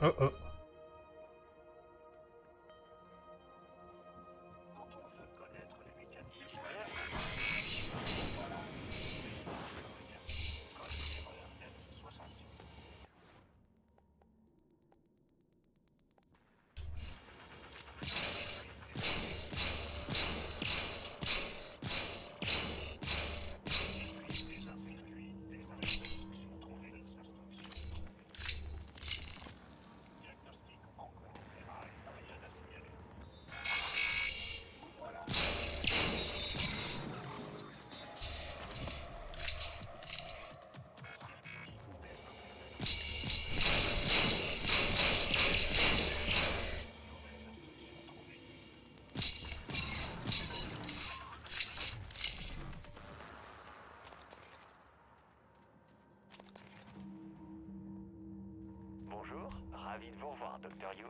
Uh oh. Vous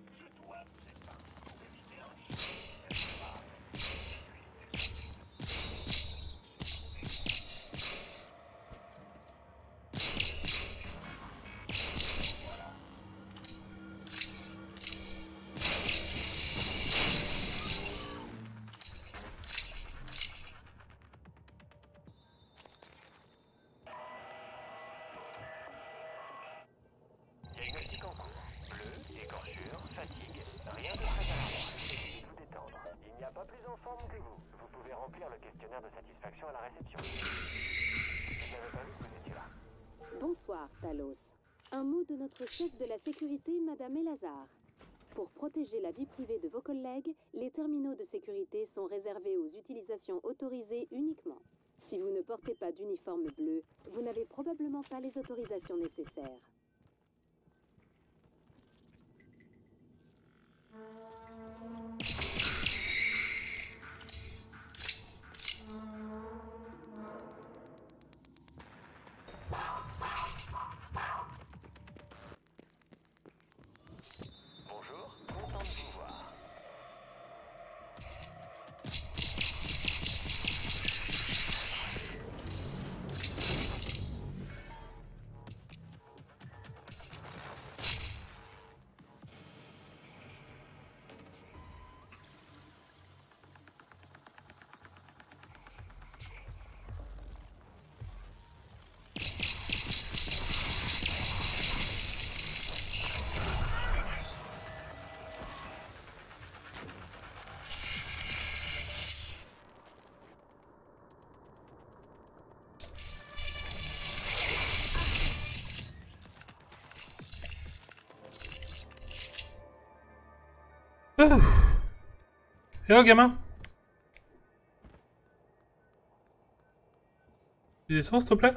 Un mot de notre chef de la sécurité, Madame Elazar. Pour protéger la vie privée de vos collègues, les terminaux de sécurité sont réservés aux utilisations autorisées uniquement. Si vous ne portez pas d'uniforme bleu, vous n'avez probablement pas les autorisations nécessaires. Ouh. Oh, gamin Tu descends, s'il te plaît?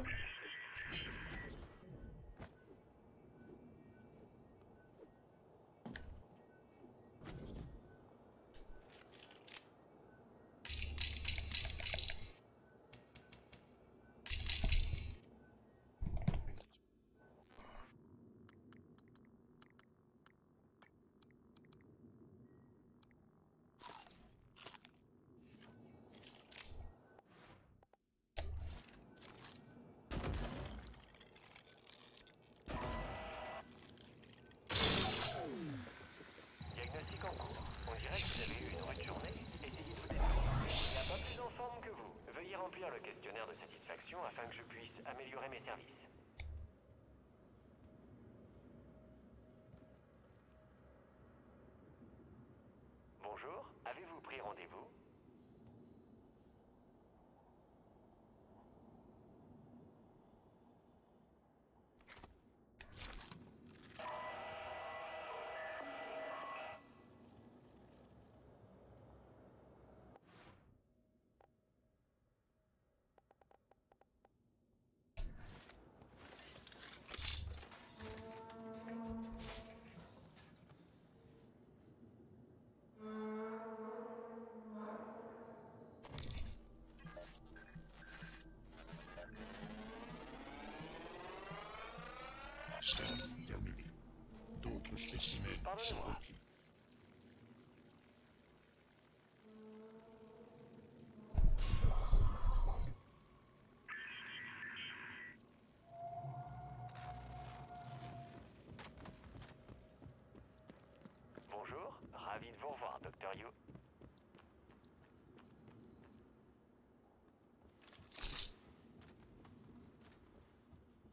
Bonjour, ravi de vous revoir, Docteur You.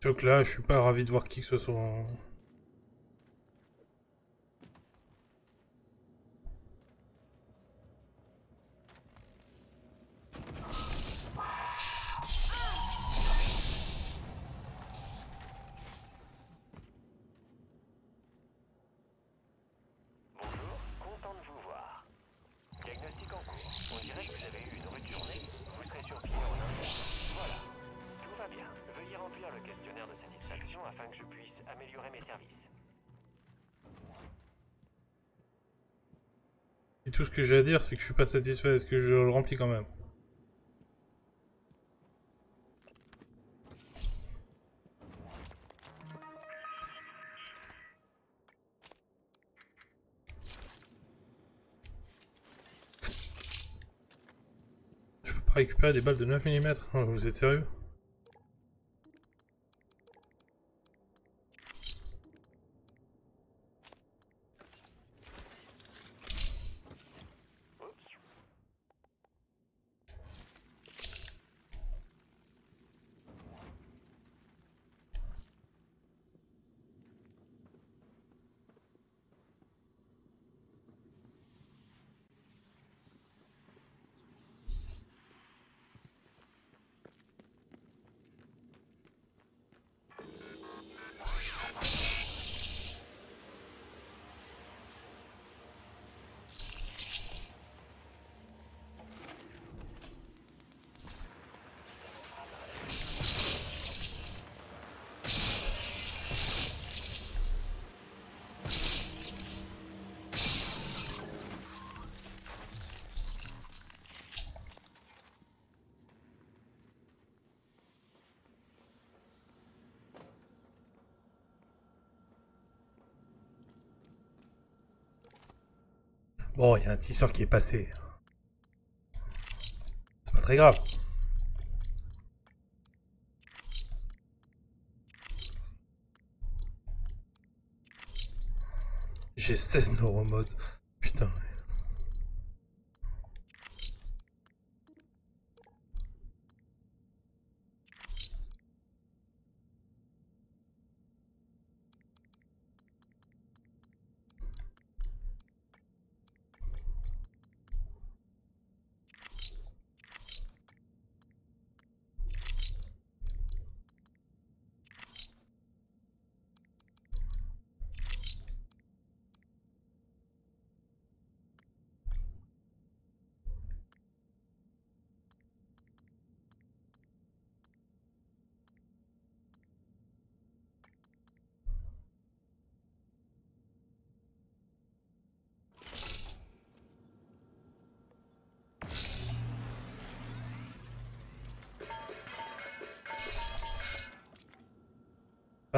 Donc là, je suis pas ravi de voir qui que ce soit. Que j'ai à dire, c'est que je suis pas satisfait. Est-ce que je le remplis quand même? Je peux pas récupérer des balles de 9 mm Vous êtes sérieux? Bon, il y a un tisseur qui est passé. C'est pas très grave. J'ai 16 neuromodes.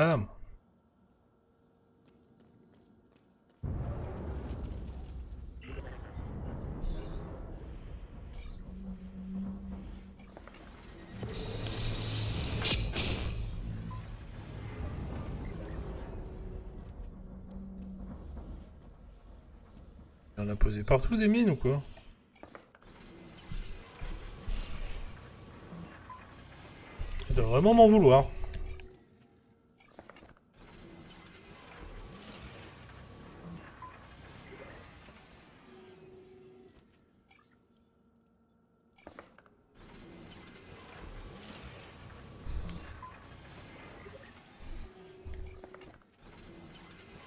Bam. On a posé partout des mines ou quoi? Il doit vraiment m'en vouloir.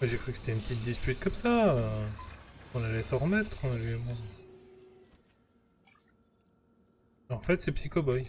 J'ai cru que c'était une petite dispute comme ça. On allait s'en remettre. En fait, c'est Psycho Boy.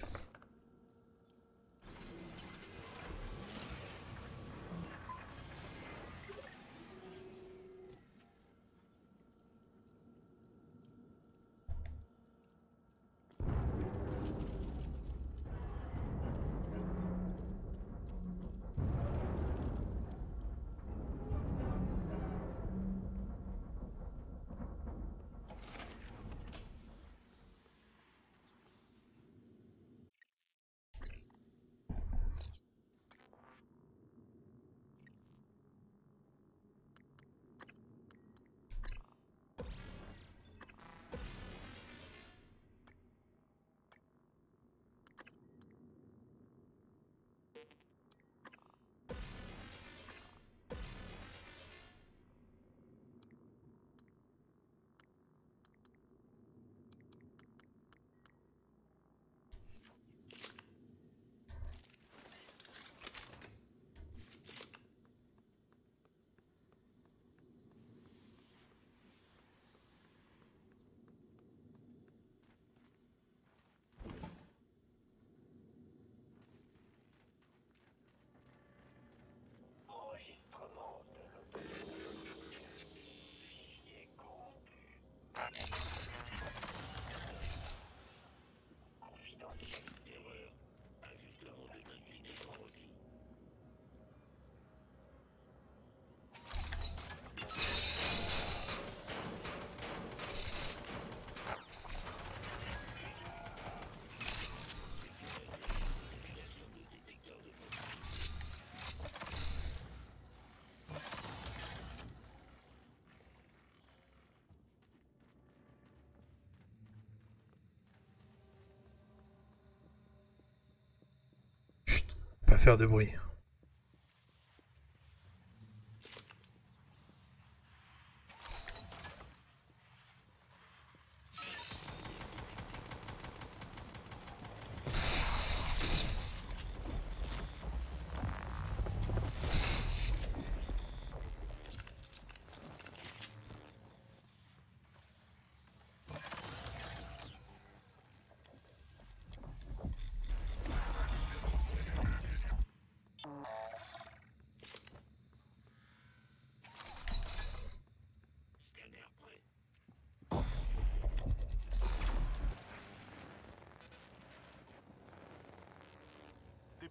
Faire de bruit.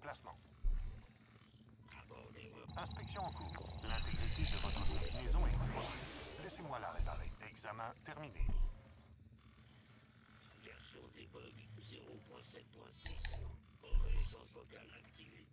Déplacement. Inspection en cours. L'intégrité de votre combinaison est compromise. Laissez-moi la réparer. Examen terminé. Version debug 0.7.6. Reconnaissance vocale activée.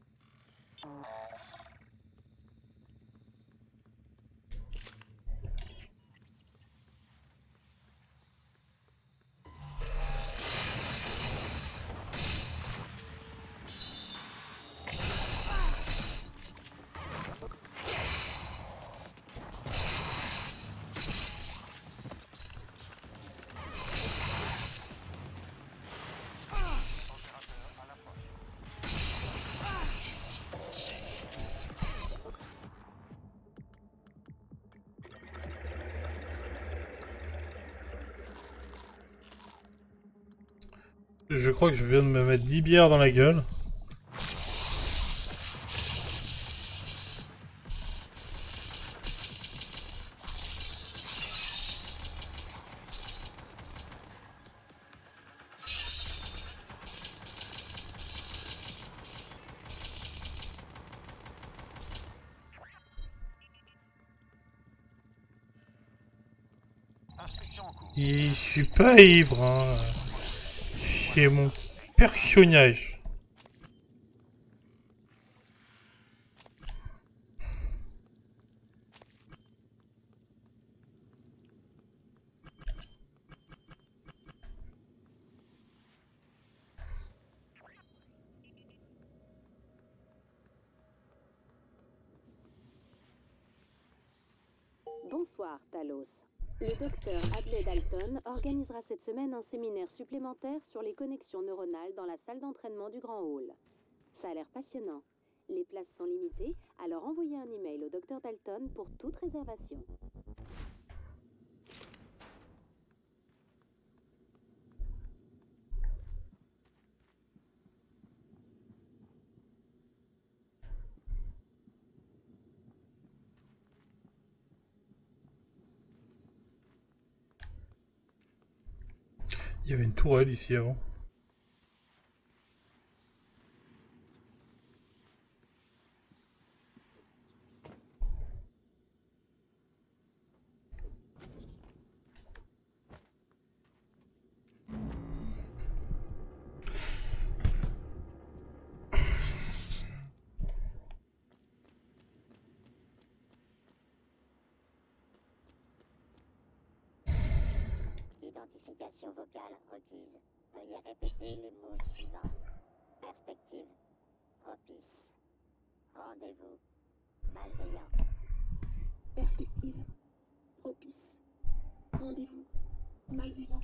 Je crois que je viens de me mettre 10 bières dans la gueule. Je suis pas ivre, hein. Mon personnage. Bonsoir, Talos. Le docteur Adley Dalton organisera cette semaine un séminaire supplémentaire sur les connexions neuronales dans la salle d'entraînement du Grand Hall. Ça a l'air passionnant. Les places sont limitées, alors envoyez un email au docteur Dalton pour toute réservation. Il y avait une tourelle ici avant. Identification vocale Veuillez répéter les mots suivants. Perspective. Propice. Rendez-vous. Malveillant. Perspective. Propice. Rendez-vous. Malveillant.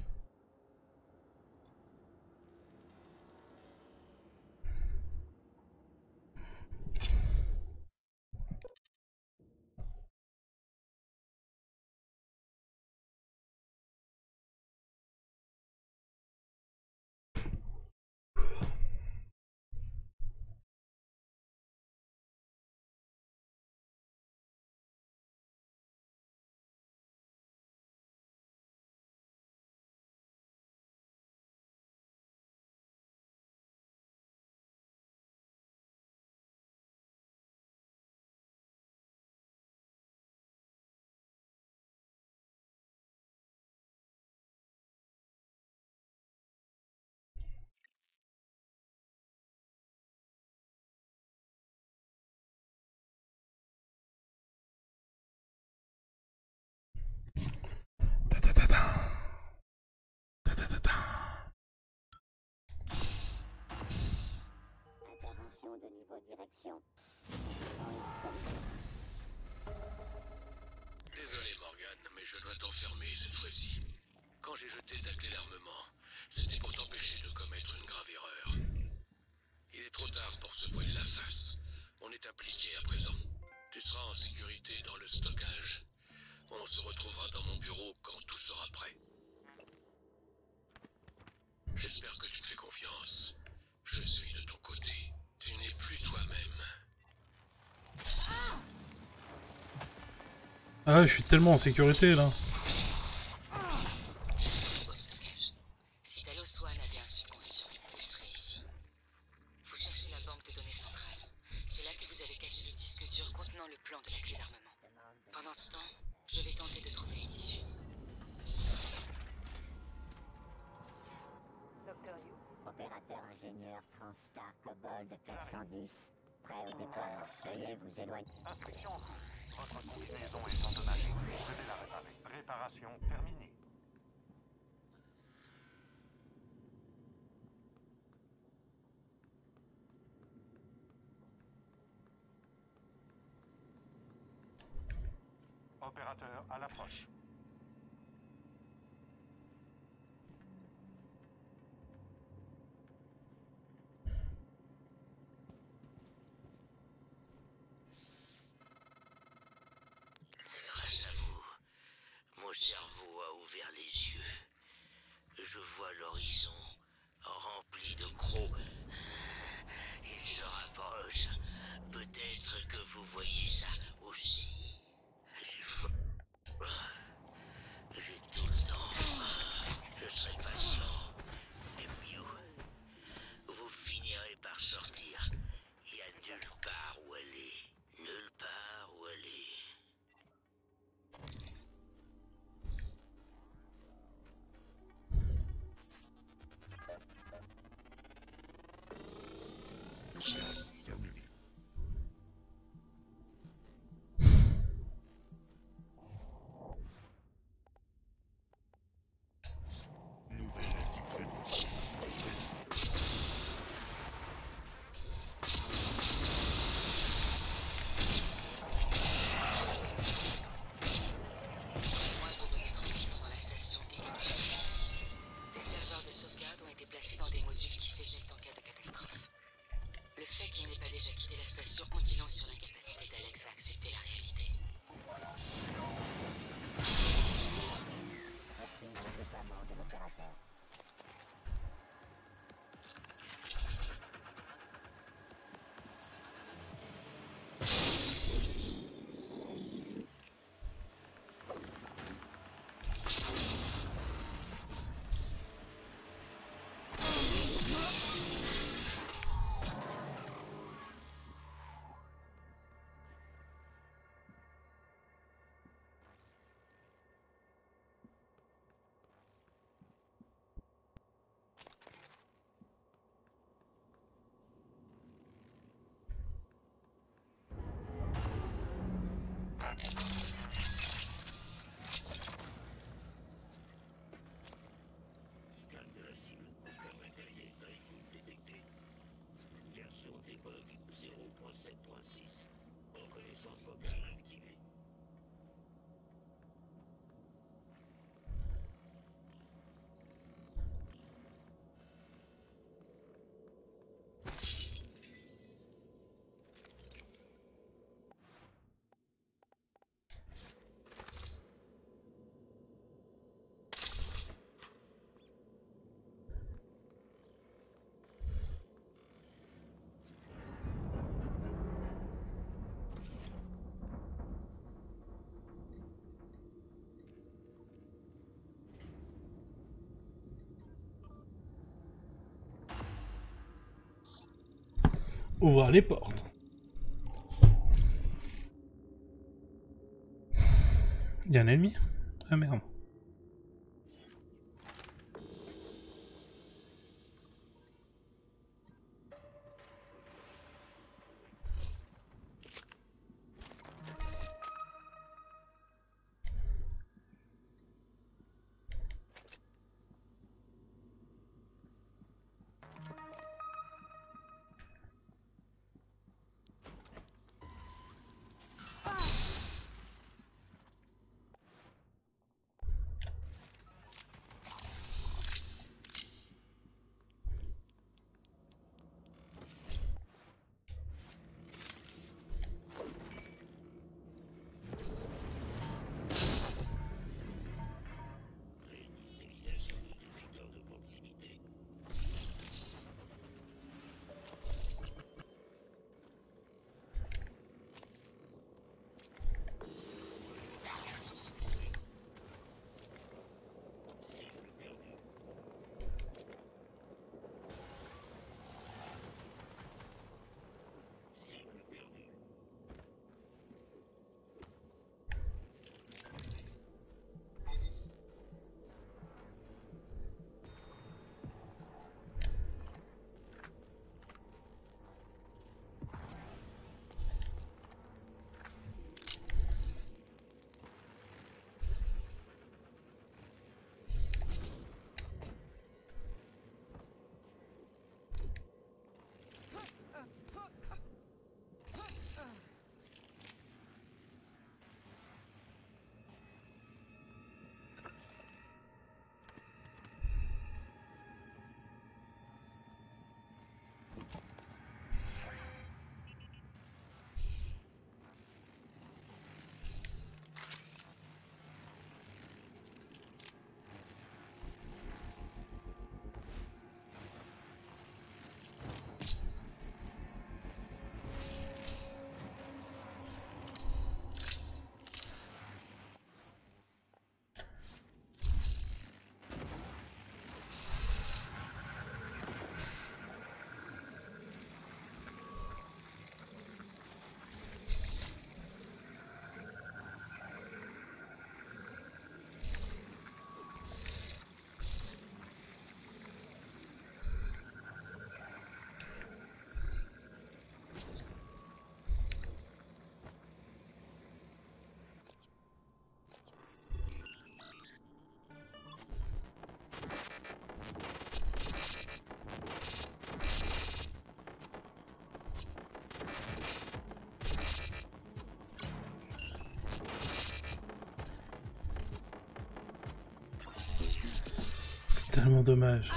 Désolé Morgan, mais je dois t'enfermer cette fois-ci. Quand j'ai jeté ta clé d'armement, c'était pour t'empêcher de commettre une grave erreur. Il est trop tard pour se voiler la face. On est impliqué à présent. Tu seras en sécurité dans le stockage. On se retrouvera dans mon bureau. Ah ouais, je suis tellement en sécurité là. ouvrir les portes. Il y a un ennemi? Ah merde. Tellement dommage.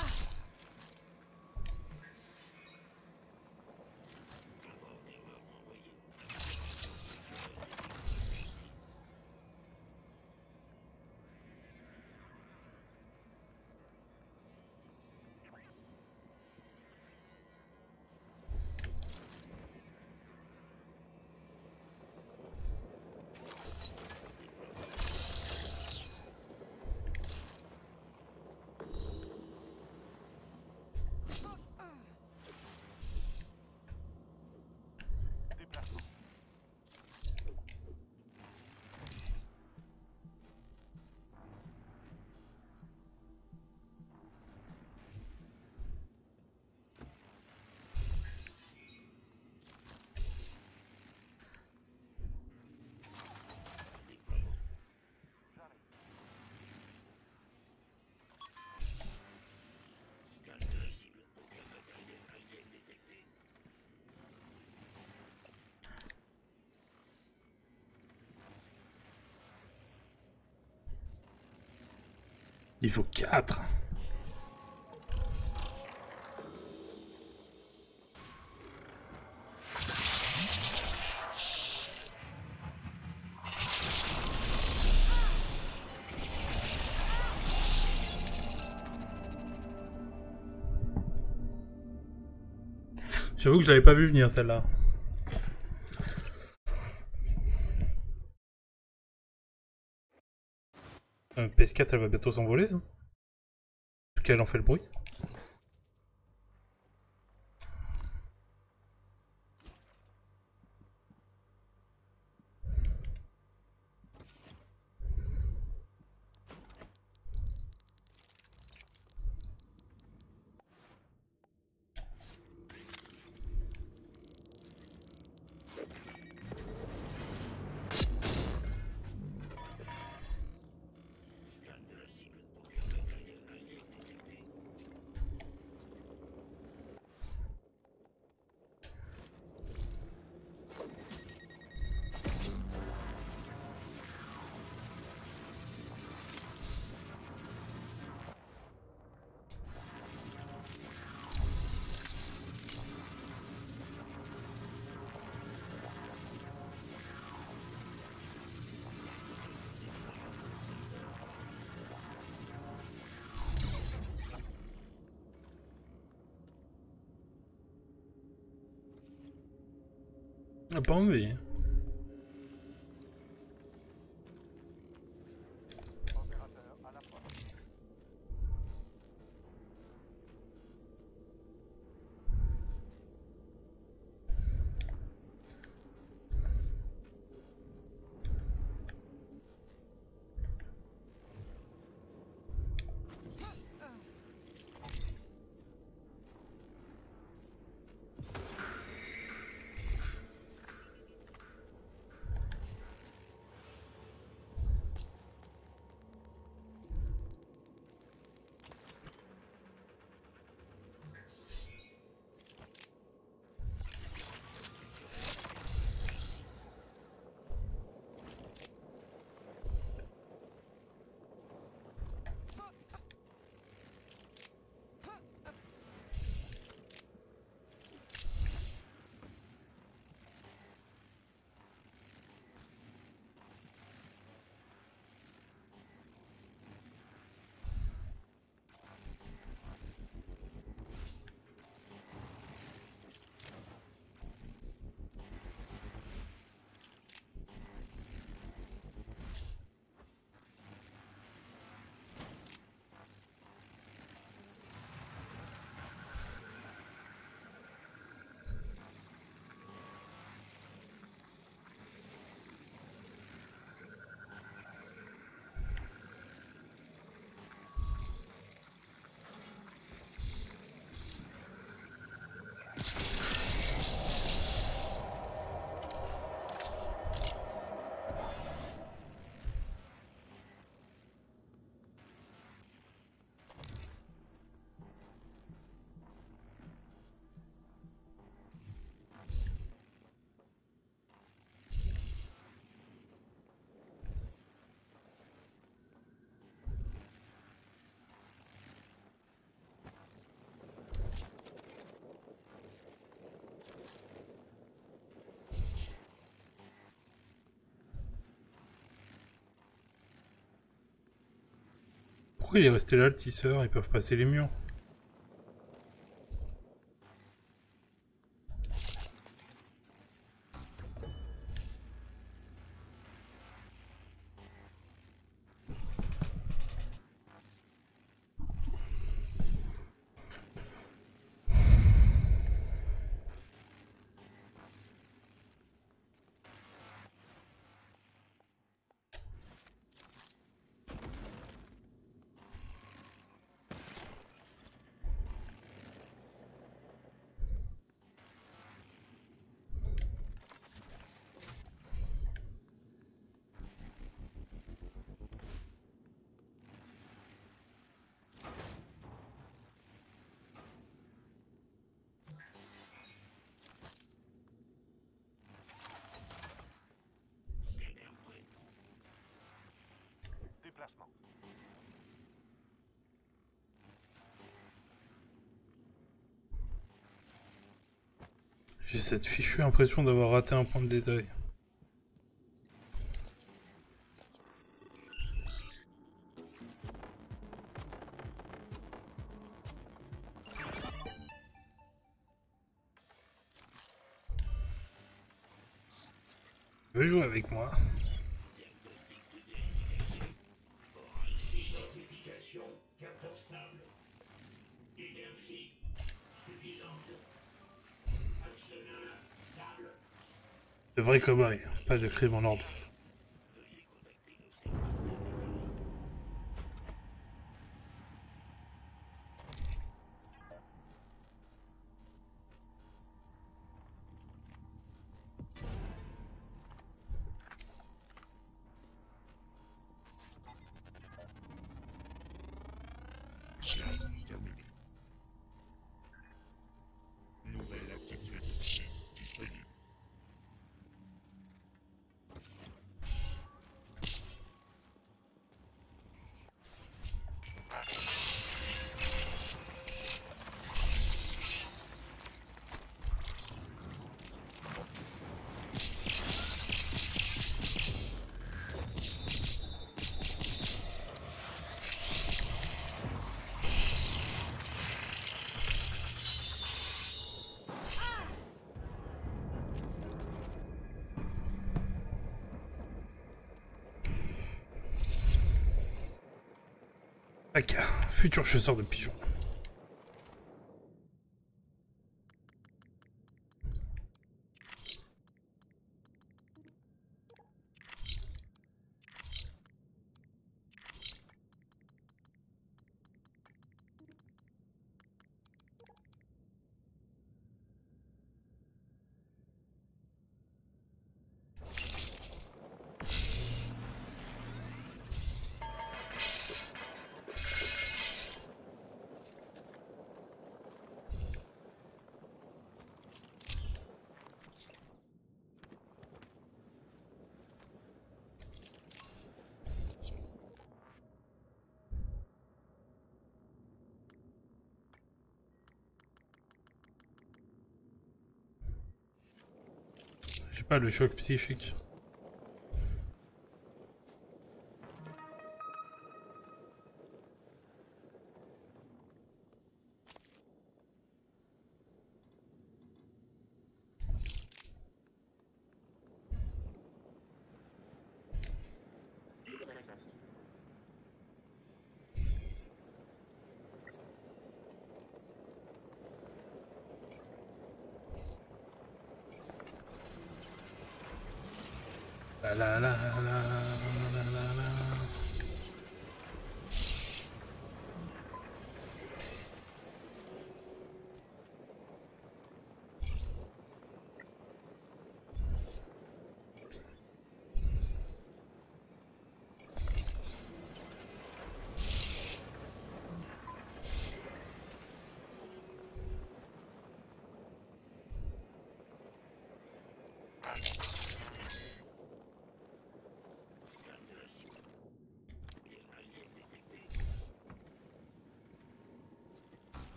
Il faut 4. J'avoue que je l'avais pas vu venir celle-là. PS4 elle va bientôt s'envoler. hein. En tout cas elle en fait le bruit. Ah, Pas envie. Pourquoi il est resté là le tisseur? Ils peuvent passer les murs. Cette fichue impression d'avoir raté un point de détail. De vrais cow-boys, pas de crime en ordre. Futur chasseur de pigeons. J'ai pas le choc psychique. La la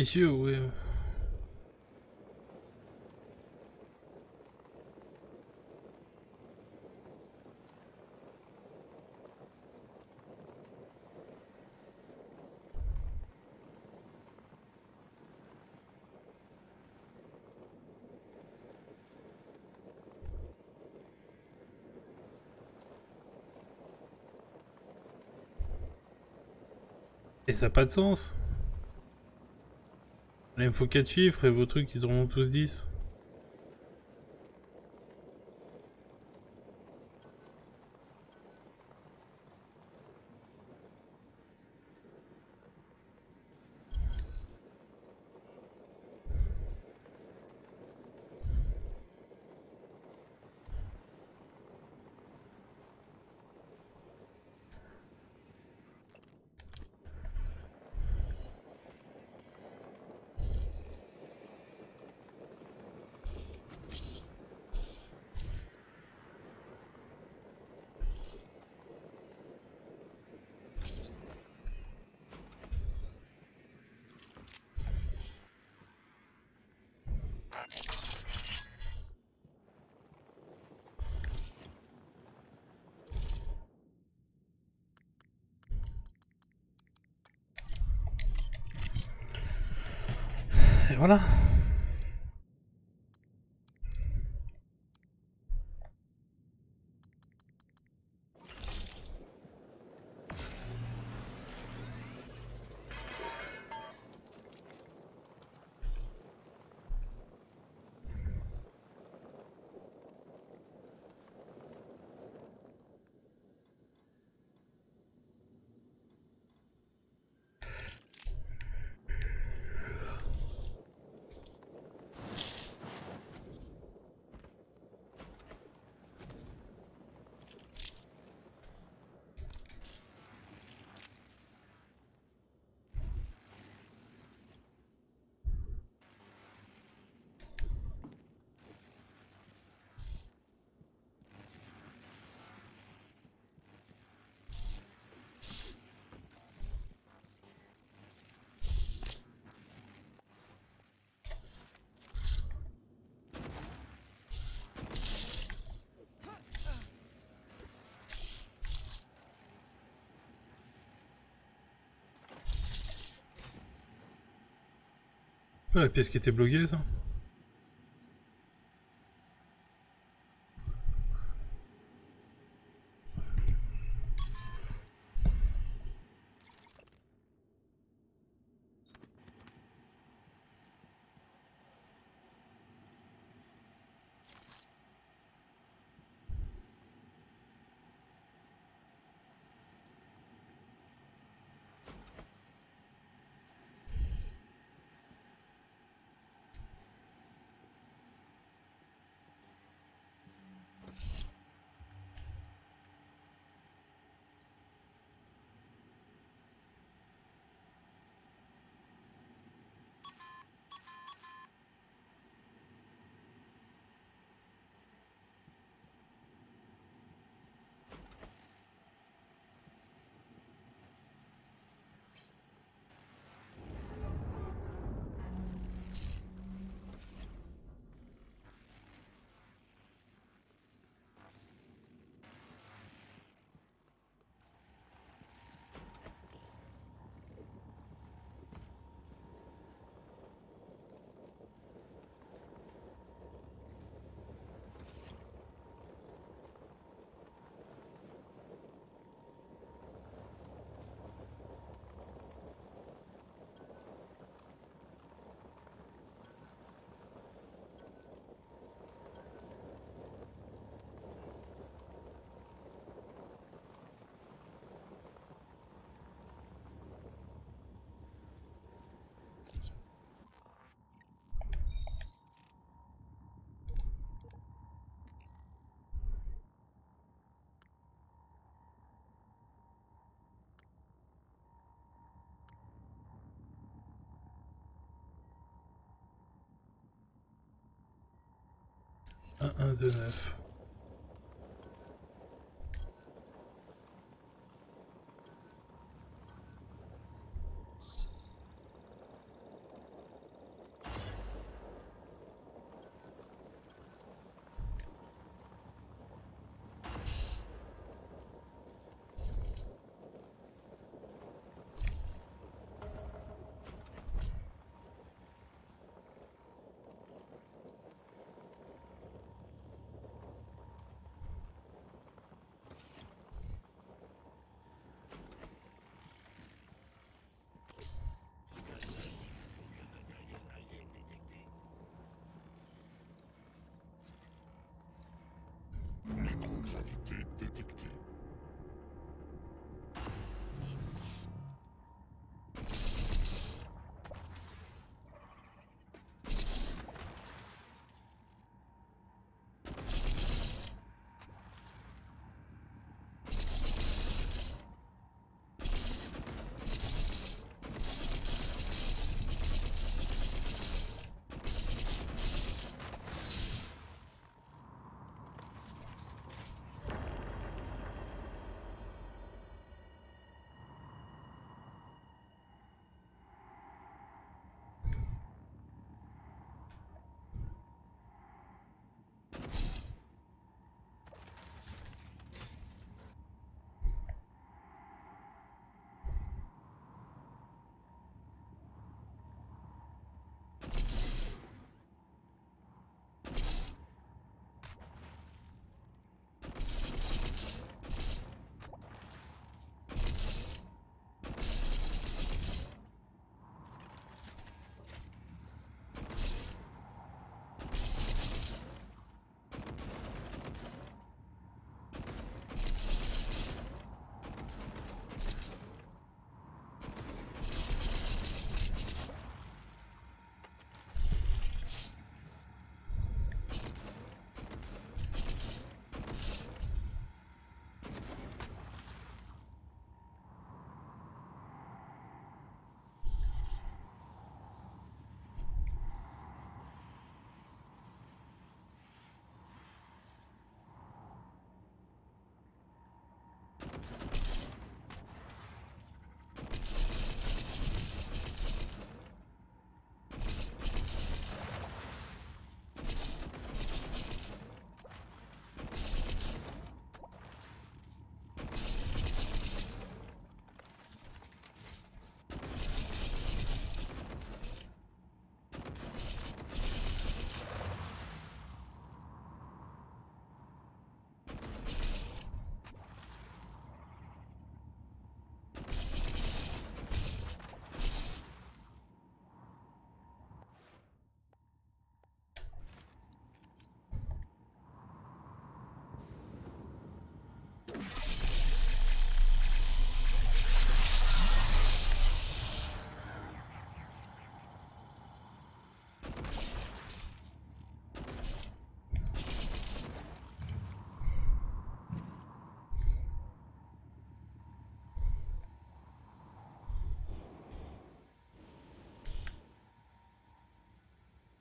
Ici, oui. Et ça n'a pas de sens. Il me faut 4 chiffres et vos trucs, ils auront tous 10. Et voilà. Ah, la pièce qui était bloquée, ça? 1, 1, 2, 9. non-gravité détectée.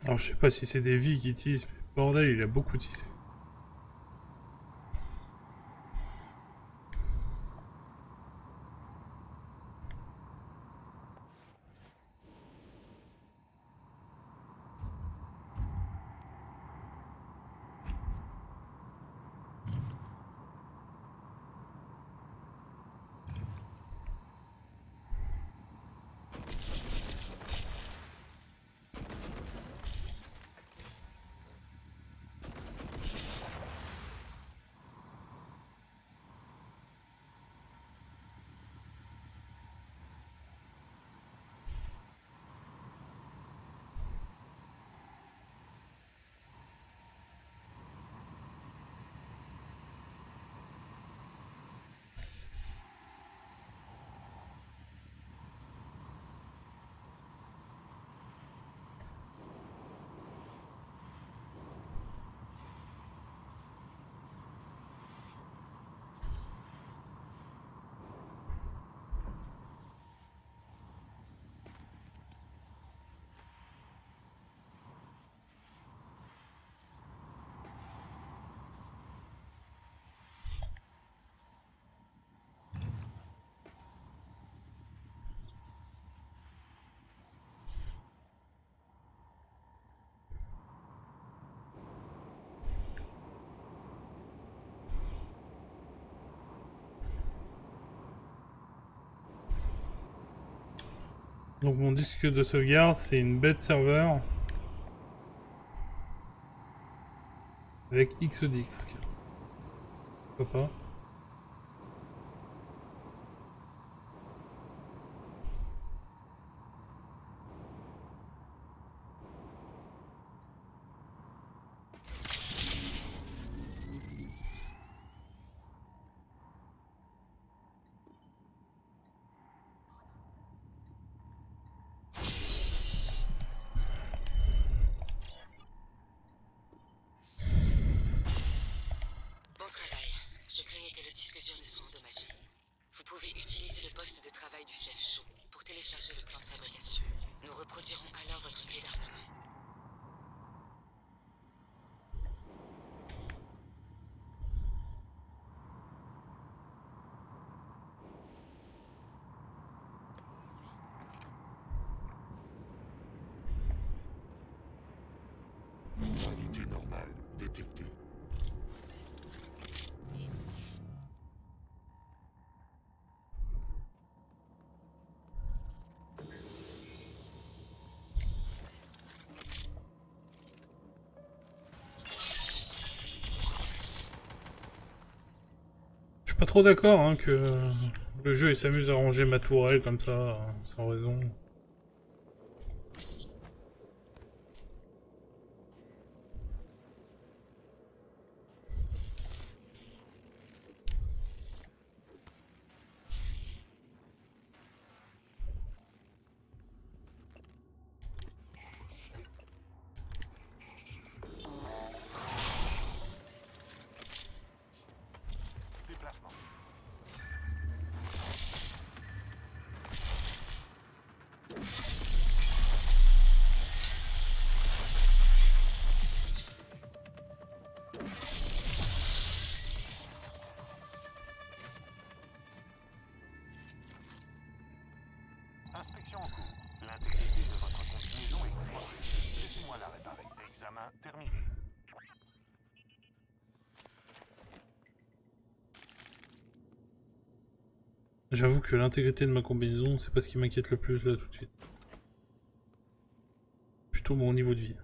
Alors je sais pas si c'est des vies qui tissent, mais bordel, il a beaucoup tissé. Donc mon disque de sauvegarde, c'est une bête serveur. Avec X disque. Pourquoi pas? Pas trop d'accord hein, que le jeu s'amuse à ranger ma tourelle comme ça, sans raison. Inspection en cours. L'intégrité de votre combinaison est compromise. Laissez-moi la réparer. Examen terminé. J'avoue que l'intégrité de ma combinaison, c'est pas ce qui m'inquiète le plus là tout de suite. Plutôt mon niveau de vie.